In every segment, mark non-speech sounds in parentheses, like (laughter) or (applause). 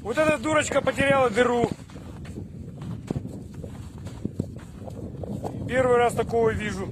Вот эта дурочка потеряла дыру. Первый раз такого вижу.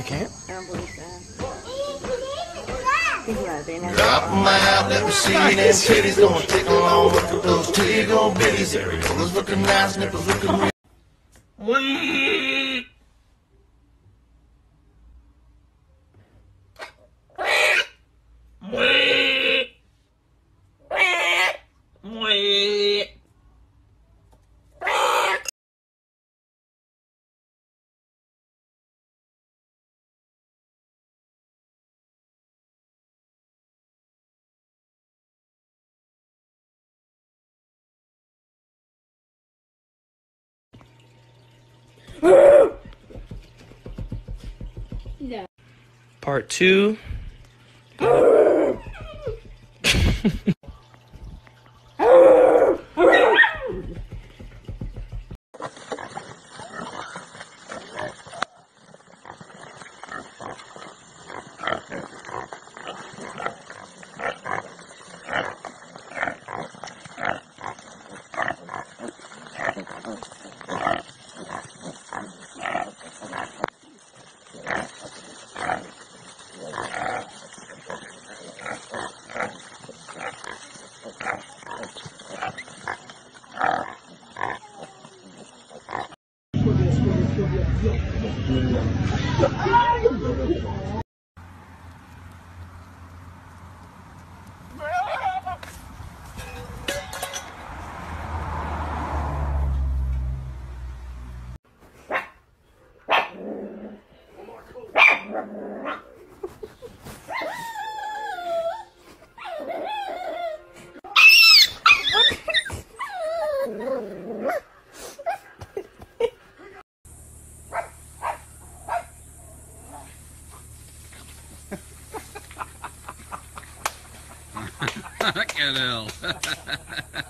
We can't? I don't believe so. Think about it, they never. Drop 'em out, let me see them titties. Gonna take along, look at those titty go bitties. Areolas looking nice, nipples looking real. Part two. Fucking (laughs) 哎呦！(laughs) (laughs) hell. (laughs)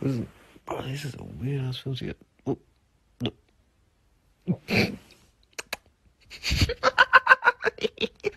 This is, oh, this is a weird ass film to get. Oh, no. (laughs) (laughs)